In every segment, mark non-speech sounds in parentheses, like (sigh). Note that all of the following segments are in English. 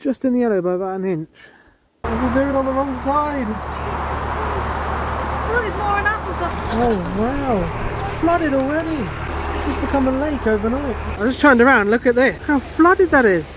Just in the yellow by about an inch. What's it doing on the wrong side? Jesus Christ. Look, it's more an apple Oh wow, it's flooded already. It's just become a lake overnight. I just turned around, look at this. How flooded that is.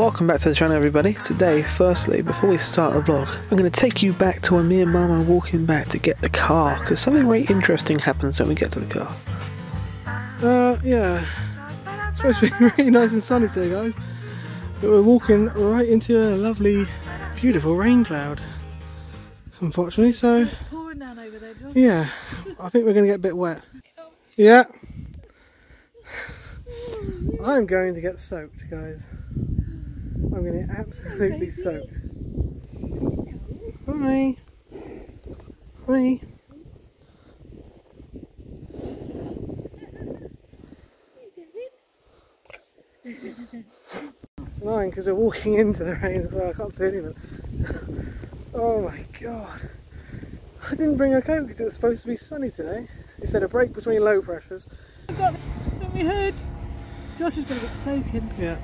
Welcome back to the channel everybody. Today, firstly, before we start the vlog, I'm going to take you back to when me and Mum are walking back to get the car, because something very interesting happens when we get to the car. Uh, yeah. It's supposed to be (laughs) really nice and sunny today, guys. But we're walking right into a lovely, beautiful rain cloud. Unfortunately, so... pouring down over there, Yeah, I think we're going to get a bit wet. Yeah. (laughs) I'm going to get soaked, guys. I'm going to get absolutely soaked. Hi. Hi. (laughs) Annoying because we're walking into the rain as well. I can't see anything. oh my god. I didn't bring a coat because it was supposed to be sunny today. It said a break between low pressures. I've got when we heard Josh is going to get soaking. Yeah.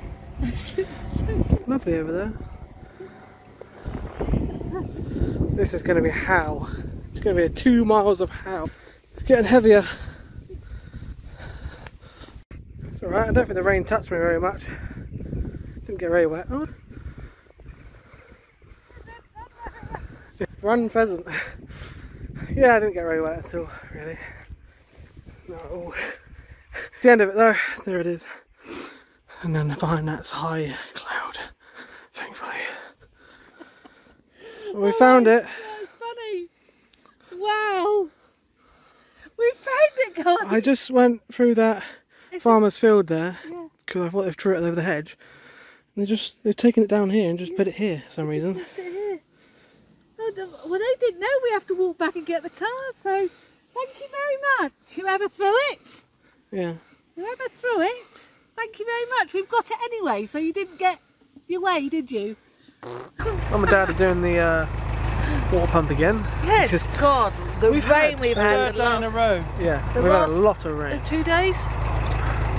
Soaking. Lovely over there. This is going to be how. It's going to be two miles of how. It's getting heavier. It's alright, I don't think the rain touched me very much. Didn't get very wet. Oh. Run pheasant. Yeah, I didn't get very wet at all, really. No. It's the end of it though. There it is. And then behind that's high cloud, thankfully. We oh, found it. That's funny. Wow. We found it, guys. I just went through that It's- farmer's field there Yeah. because I thought they've threw it over the hedge. And they just they've taken it down here and just put it here for some reason. Left it here. Oh, well, they didn't know we have to walk back and get the car, so thank you very much. Whoever threw it, Yeah. whoever threw it, thank you very much. We've got it anyway, so you didn't get your way, did you? Mum and Dad are doing the uh, water pump again. Yes, God, the we've rain had- we've uh, had the last row. Yeah, we've had a lot of uh, rain. two days.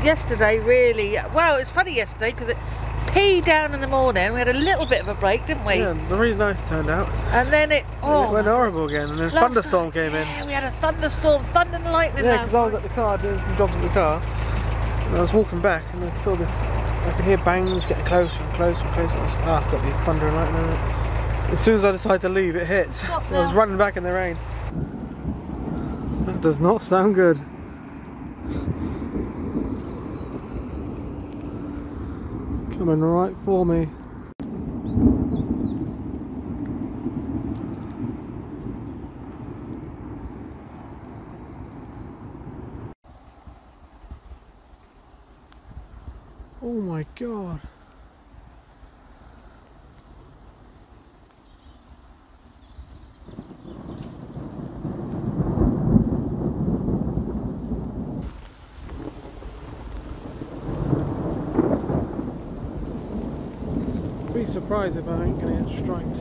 Yesterday, really. Well, it's funny yesterday because it peed down in the morning. We had a little bit of a break, didn't we? Yeah, they're really nice turned out. And then it. And Oh, it went horrible again, and then last thunderstorm night- came in. Yeah, we had a thunderstorm, thunder and lightning. Yeah, because I was at the car doing some jobs at the car, and I was walking back, and I saw this. I could hear bangs getting closer and closer and closer. I was, ah, it's got to be thunder and lightning. As soon as I decided to leave, it hit. Stop So (laughs) I was running back in the rain. That does not sound good. Coming right for me. Oh my god. Be surprised if I ain't gonna get striped.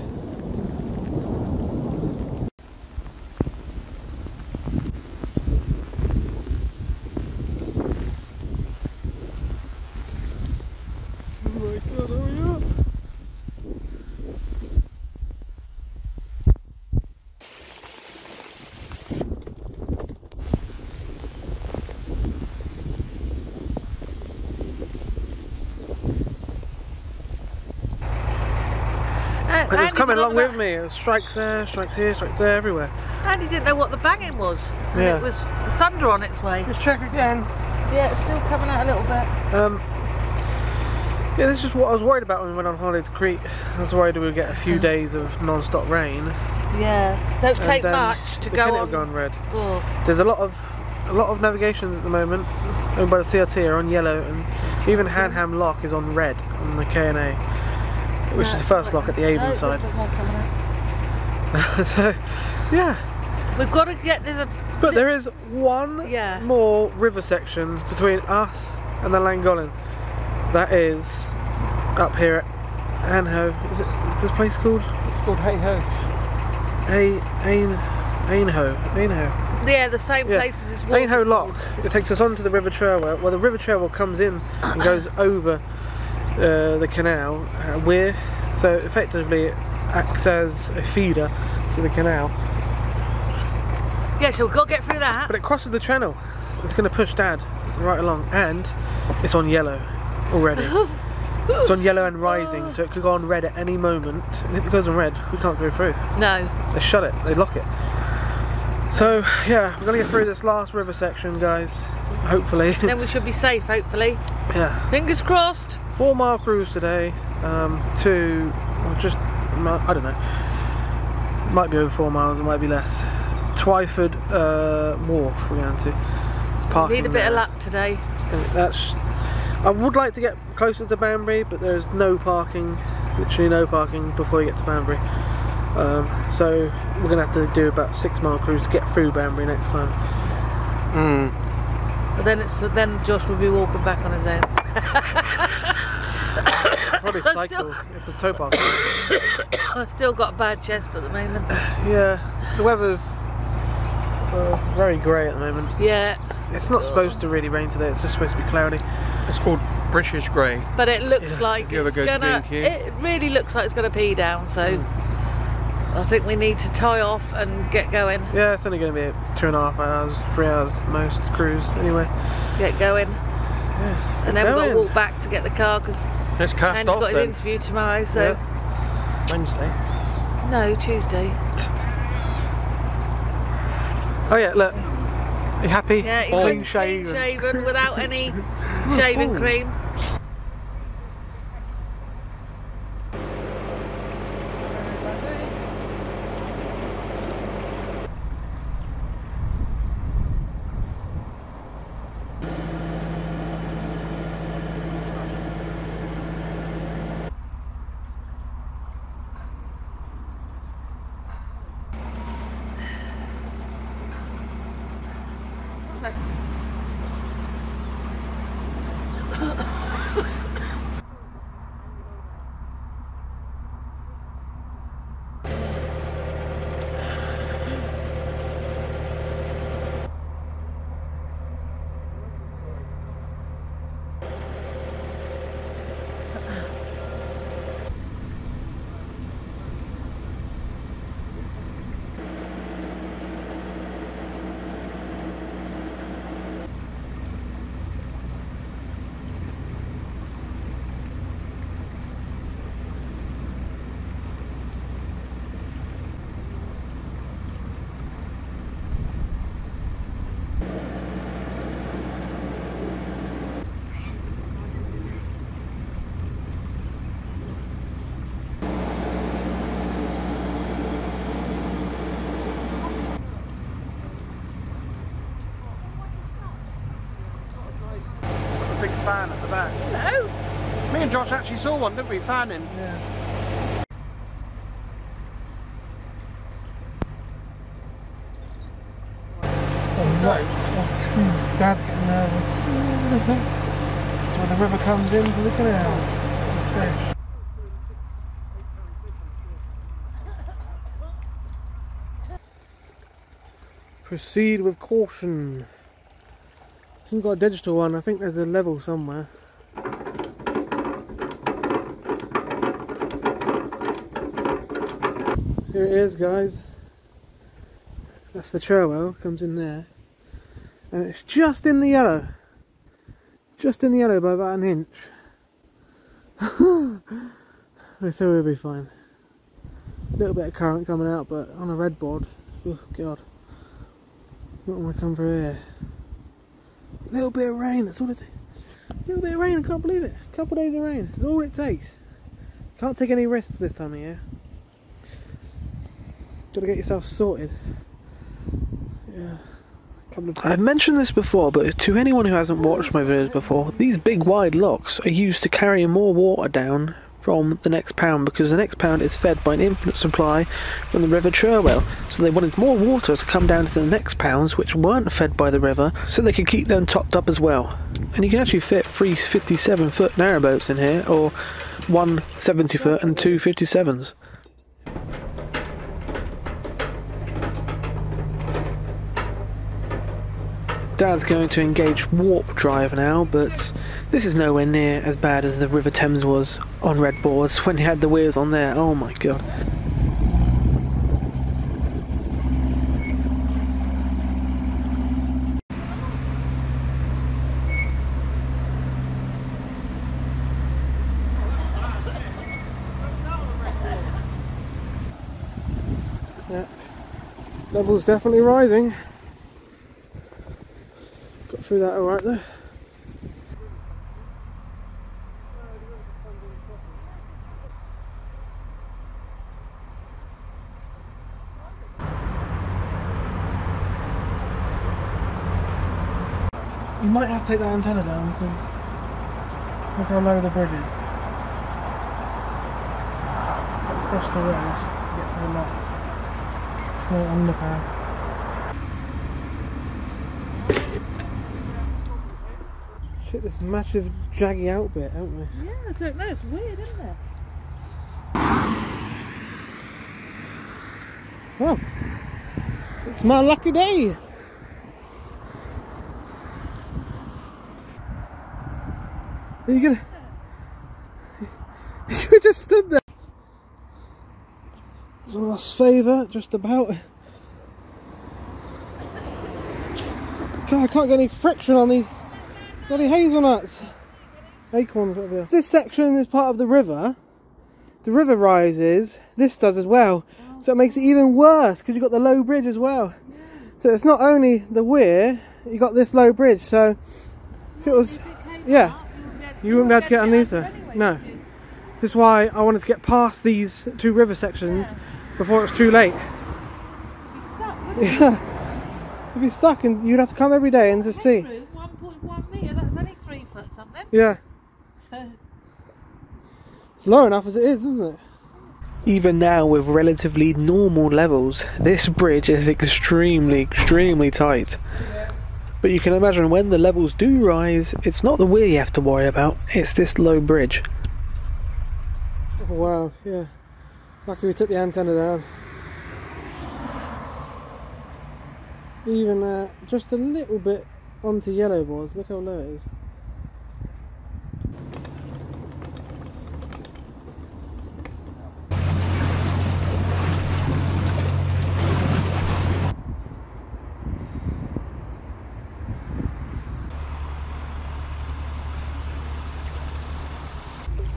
Oh my god, hurry up! And, And it's Andy coming along with me. It strikes there, strikes here, strikes there, everywhere. And he didn't know what the banging was. And Yeah. It was the thunder on its way. Let's check again. Yeah, it's still coming out a little bit. Um, yeah, this is what I was worried about when we went on holiday to Crete. I was worried we would get a few days of non-stop rain. Yeah. Don't take and, um, much to go on. will go on red. Oh, There's a lot of a lot of navigations at the moment owned by the CRT are on yellow, and even Hanham Lock is on red on the K&A, which no, is the first lock at the Avon no, side. there's more coming out. (laughs) so, yeah. We've got to get there's a But there is one Yeah. more river section between us and the Llangollen. That is up here at Aynho. Is it this place called? It's called Hey Ho. A Ain Aynho. Aynho. yeah the same Yeah. place as this water. Aynho Lock. It takes us onto the River Cherwell. Well, the River Cherwell comes in and goes (coughs) over uh, the canal. Uh, we're so effectively it acts as a feeder to the canal, Yeah, so we've got to get through that. but it crosses the channel. It's going to push Dad right along, and it's on yellow already. (laughs) it's on yellow and rising, so it could go on red at any moment. And if it goes on red, we can't go through. No. They shut it. They lock it. So yeah, we're gonna get through this last river section, guys. Hopefully. then we should be safe, hopefully. (laughs) yeah. Fingers crossed. Four mile cruise today. Um, to well, just I don't know. Might be over four miles. It might be less. Twyford uh, Wharf we're going to. It's Need a bit of luck today. And That's. I would like to get closer to Banbury, but there's no parking, literally no parking before you get to Banbury. Um, so we're gonna have to do about six mile cruise to get through Banbury next time. Mm. But then it's then Josh will be walking back on his own. (coughs) Probably I'm cycle still- if the tow park. (coughs) I've still got a bad chest at the moment. (coughs) yeah, the weather's uh, very grey at the moment. Yeah, It's not supposed to really rain today. It's just supposed to be cloudy. It's called British Grey. but it looks Yeah. like If you ever it's go gonna. B&Q. It really looks like it's gonna pee down. So I think we need to tie off and get going. Yeah, it's only going to be two and a half hours, three hours at most cruise. Anyway, Get going. yeah. And then we've got to walk back to get the car because Let's cast Andy's off got his then. interview tomorrow. So Wednesday. no Tuesday. Oh yeah, look. Are you happy? Yeah, he Clean shaven. clean shaven without any (laughs) shaving Ooh. cream. A big fan at the back. Me and Josh actually saw one, didn't we, fanning? Yeah. Oh, of truth. Dad's getting nervous. (laughs) That's where the river comes into the canal. Proceed with caution. This has got a digital one. I think there's a level somewhere. Here it is, guys. That's the Cherwell, comes in there. And it's just in the yellow. Just in the yellow by about an inch. (laughs) so we'll be fine. A little bit of current coming out, but on a red board, oh god. Not want to come through here. Little bit of rain, that's all it takes. A little bit of rain, I can't believe it. A couple of days of rain, that's all it takes. Can't take any risks this time of year. Gotta get yourself sorted. Yeah. I've mentioned this before, but to anyone who hasn't watched my videos before, these big wide locks are used to carry more water down from the next pound because the next pound is fed by an infinite supply from the River Cherwell. So they wanted more water to come down to the next pounds which weren't fed by the river so they could keep them topped up as well. And you can actually fit three 57 foot narrowboats in here or one 70 foot and two 57s. Dad's going to engage warp drive now, but this is nowhere near as bad as the River Thames was on red boards (laughs) when he had the wheels on there. Oh my god. Level's definitely rising. Through that alright there. You might have to take that antenna down because look how low the bridge is. Across the road get to the lock. No underpass. This massive jaggy out bit, haven't we? Yeah, I don't know. It's weird, isn't it? Oh, it's my lucky day. Are you gonna? (laughs) You just stood there. It's a last favour, just about. God, I can't get any friction on these bloody hazelnuts. Acorns, whatever. they are. This section is part of the river. The river rises. This does as well. So it makes it even worse because you've got the low bridge as well. So it's not only the weir, you got this low bridge. So if it was, yeah. up, You wouldn't be able to get underneath over there. anyway, No. This is why I wanted to get past these two river sections before it's too late. You'd be stuck, you? Yeah. (laughs) You'd be stuck and you'd have to come every day and just see. Headroom, 1.1 metre, that's only three foot something. Yeah. So, It's (laughs) low enough as it is, isn't it? Even now, with relatively normal levels, this bridge is extremely, extremely tight. But you can imagine when the levels do rise, it's not the weir you have to worry about, it's this low bridge. Oh, wow, yeah. Lucky we took the antenna down. Even uh, just a little bit onto yellow boards, look how low it is.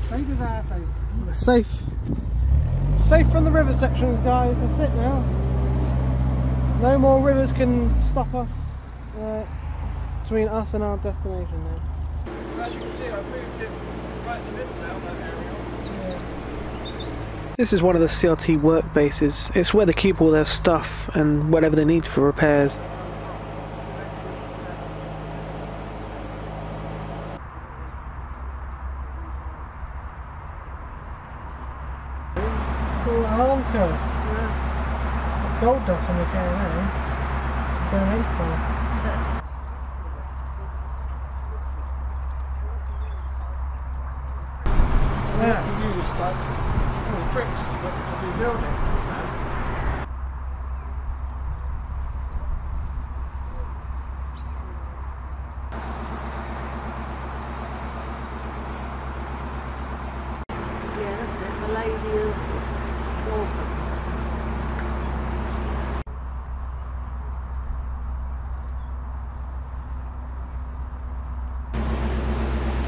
Safe as asses. We're safe. Safe from the river sections, guys. That's it now. No more rivers can stop us uh, between us and our destination now. As you can see, I've moved it right in the middle now, that. This is one of the CRT work bases. It's where they keep all their stuff and whatever they need for repairs. Cool Armco. Gold dust on the car now. Donate some. Yeah. You use this like all bricks to rebuild it. Lady of Orphans.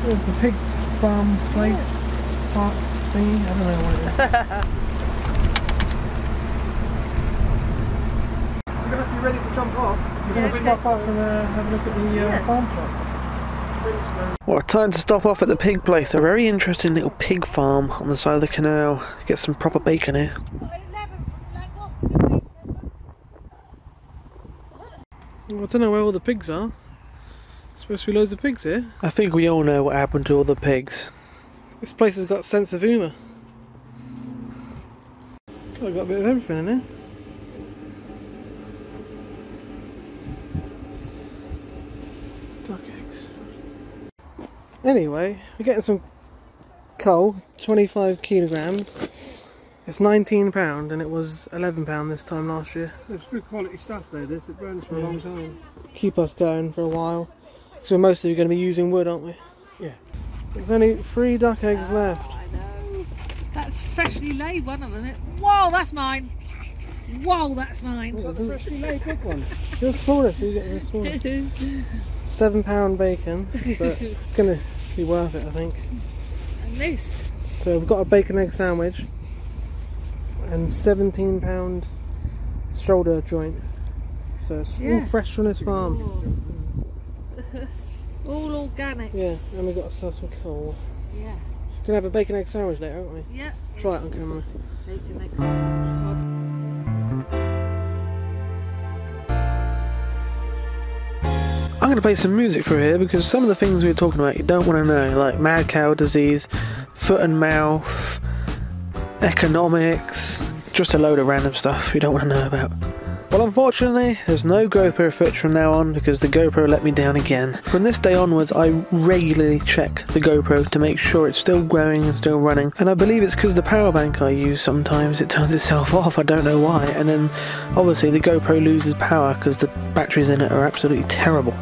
There's the pig farm place, park thingy. I don't know what it is. (laughs) You're gonna have to be ready to jump off. We're going to stop off and uh, have a look at the uh, Yeah. farm shop. Finsbury. Well, time to stop off at the pig place. A very interesting little pig farm on the side of the canal. Get some proper bacon here. Well, I don't know where all the pigs are. Supposed to be loads of pigs here. I think we all know what happened to all the pigs. This place has got a sense of humour. God, I've got a bit of everything in here. Duck eggs. Anyway, we're getting some coal, 25 kilograms. It's 19 pound, and it was 11 pound this time last year. It's good quality stuff though, this. It burns for a long time. Keep us going for a while. So we're mostly going to be using wood, aren't we? Yeah. There's only three duck eggs oh, left. I know. That's freshly laid, one of them. It- Whoa, that's mine. Whoa, that's mine. It isn't- Freshly laid big one. You're smaller, so you get the smaller. (laughs) Seven pound bacon, but it's going to be worth it, I think. this. So we've got a bacon egg sandwich and 17 pound shoulder joint. So it's all fresh from this farm. (laughs) All organic. Yeah, and we've got to sell some coal. Yeah. We're Gonna have a bacon egg sandwich later, aren't we? Yeah. Try it on camera. Bacon egg sandwich. Going to play some music through here because some of the things we were talking about you don't want to know, like mad cow disease, foot and mouth, economics, just a load of random stuff you don't want to know about. Well, unfortunately, there's no GoPro footage from now on because the GoPro let me down again. From this day onwards, I regularly check the GoPro to make sure it's still growing and still running. And I believe it's because the power bank I use sometimes it turns itself (laughs) off. I don't know why. And then obviously the GoPro loses power because the batteries in it are absolutely terrible.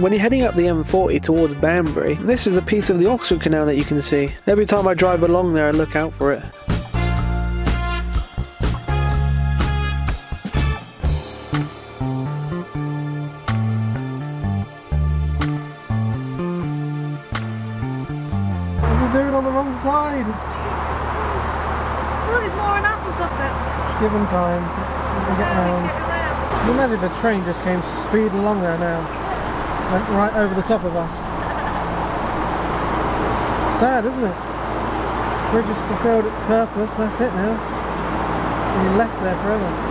When you're heading up the M40 towards Banbury, this is the piece of the Oxford Canal that you can see. Every time I drive along there, I look out for it. What's he doing on the wrong side? Jesus Christ. Well, there's more than apples up there. Just give him time. Let him get round. Around. Can imagine if a train just came speeding along there now? Went right over the top of us. Sad, isn't it? Bridge has fulfilled its purpose, that's it now. And you're left there forever.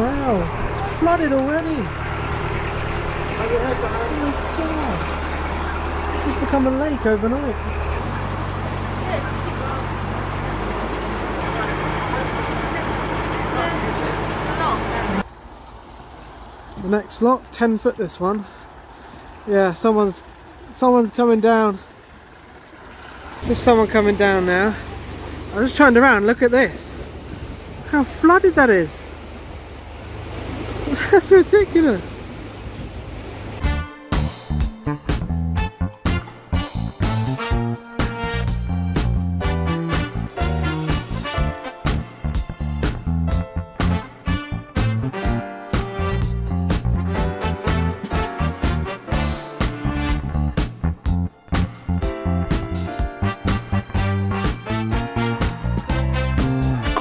Wow, it's flooded already. Oh my god. It's just become a lake overnight. The next lot, 10 foot this one. Yeah, someone's someone's coming down. Just someone coming down now. I just turned around, look at this. how flooded that is. That's ridiculous.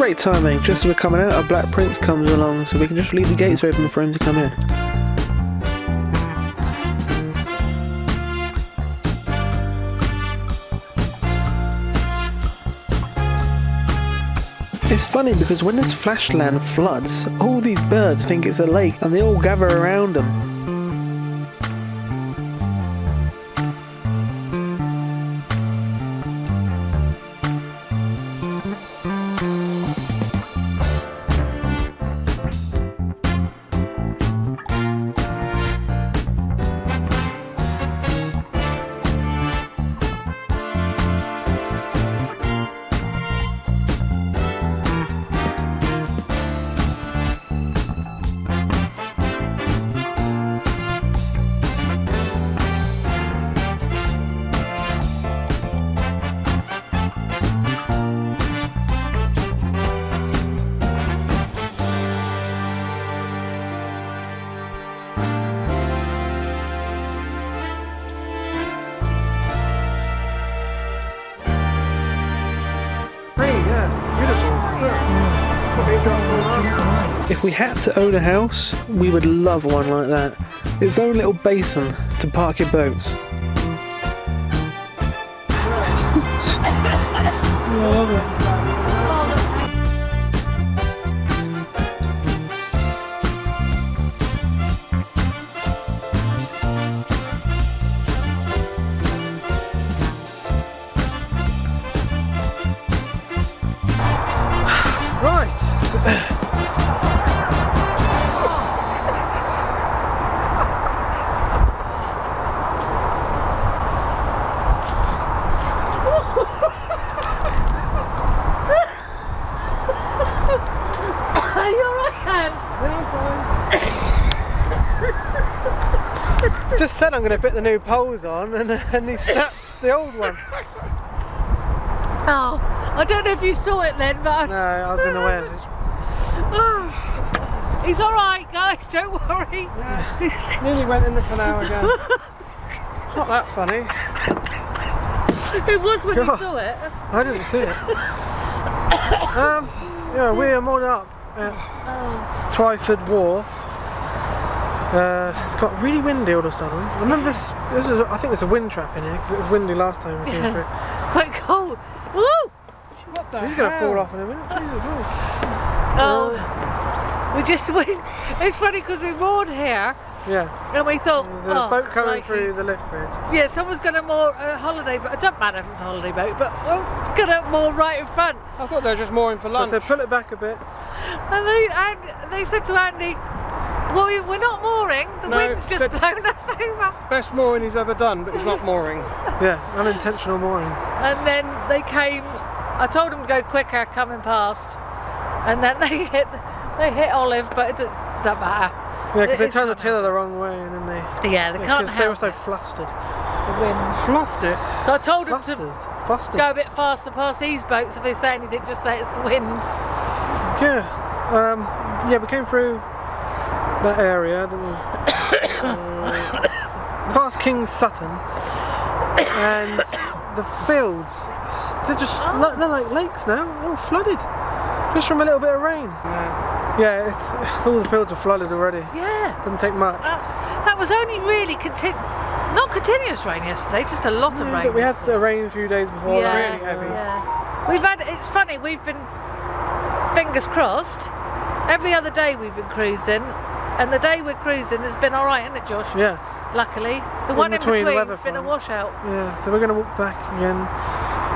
Great timing, just as we're coming out, a Black Prince comes along, so we can just leave the gates open for him to come in. It's funny because when this flashland floods, all these birds think it's a lake and they all gather around them. We had to own a house, we would love one like that. Its own little basin to park your boats. (laughs) I love it. Said I'm going to put the new poles on, (laughs) and, and he snaps the old one. Oh, I don't know if you saw it then, but No, I was unaware. Oh, (sighs) he's alright, guys. Don't worry. Nearly went in the canal again. (laughs) Not that funny. It was when you saw it. I didn't see it. (coughs) um, yeah, we are moored up at Oh, Twyford Wharf. Uh, it's got really windy all of a sudden. I remember this. This is. I think there's a wind trap in here because it was windy last time we came Yeah. through. (laughs) quite cold. Woo! What the She's gonna fall off in a minute. (laughs) Jesus, oh. Oh, we just (laughs) we, It's funny because we moored here Yeah, and we thought, there's a oh, boat coming crikey. through the lift bridge. Yeah, someone's going to moor a holiday boat. It doesn't matter if it's a holiday boat, but well, it's going to moor right in front. I thought they were just mooring for So I lunch. said, pull it back a bit. And they, and they said to Andy, well, we- we're not mooring, the No, wind's just said- blown us (laughs) over. Best mooring he's ever done, but he's not mooring. (laughs) Yeah, unintentional mooring. And then they came, I told them to go quicker coming past. And then (laughs) they hit they hit Olive, but it do- doesn't matter. Yeah, because they turned the coming. tiller the wrong way and then they. Yeah, they can't Because they were help so flustered. the wind. Fluffed it. So I told them to Flustered. go a bit faster past these boats. If they say anything, just say it's the wind. Yeah. Um, yeah, we came through that area? Uh, (coughs) past King's Sutton, and the fields, they're just like, they're like lakes now, they're all flooded. Just from a little bit of rain. Yeah, it's, (laughs) all the fields are flooded already. Yeah. Doesn't take much. That's, that was only really conti- not continuous rain yesterday, just a lot of rain. but we had a rain a few days before yeah, really heavy. yeah. We've had. It's funny. We've been fingers crossed. Every other day we've been cruising, and the day we're cruising has been all right, hasn't it, Josh? Yeah. Luckily, the one in between between has been a washout. Yeah, so we're going to walk back again.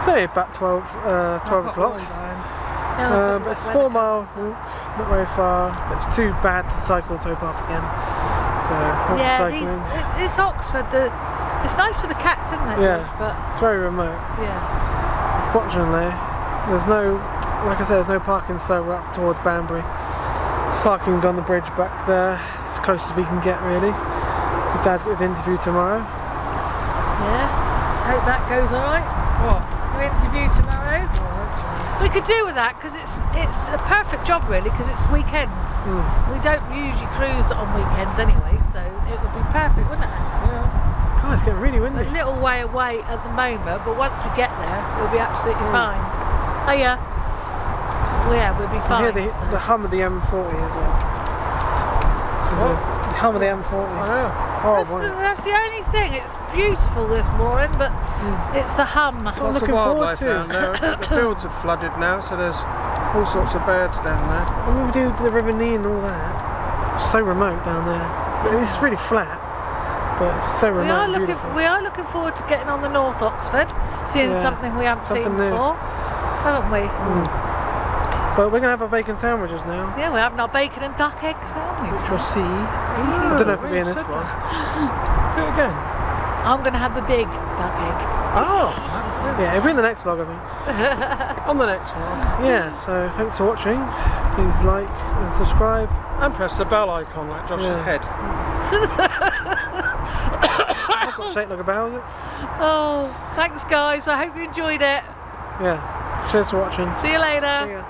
Say about 12, uh, 12 o'clock. Uh, but it's four miles walk, not very far. But it's too bad to cycle to Bath again. So not Yeah, cycling. these, it's Oxford. The it's nice for the cats, isn't it? Yeah. Josh? But It's very remote. yeah, Fortunately, there's no like I said, there's no parking's further up towards Banbury. Parking's on the bridge back there, as close as we can get really. Because Dad's got his interview tomorrow. Yeah. Let's hope that goes all right. What? We interview tomorrow. We could do with that because it's it's a perfect job really because it's weekends. Hmm. We don't usually cruise on weekends anyway, so it would be perfect, wouldn't it? God, it's getting really A little way away at the moment, but once we get there, we'll be absolutely Mm. fine. Oh yeah. Well, yeah, we'll be You fine. hear the, so. the hum of the M40 as well. So the hum of the M40. Oh, That's the, that's the only thing. It's beautiful this morning, but hmm. it's the hum. So- I'm Lots of looking forward wildlife to. down there. the fields are flooded now, so there's all sorts of birds down there. (laughs) When we do the River Nene and all that, it's so remote down there. It's really flat, but it's so remote. We are looking. beautiful. We are looking forward to getting on the North Oxford, seeing Yeah, something we haven't seen something new. before, haven't we? Hmm. But we're gonna have our bacon sandwiches now, Yeah, we're having our bacon and duck egg sandwich. which you'll oh, see. I don't know if it'll be in this one. Do it again. I'm going to have the big duck egg. Oh, yeah, it'll be in the next vlog, I mean. (laughs) On the next one. Yeah, so thanks for watching. Please like and subscribe. And press the bell icon like Josh's Yeah. head. That's not shaped like a bell, is it? Oh, thanks guys. I hope you enjoyed it. Yeah. Cheers for watching. See you later. See ya.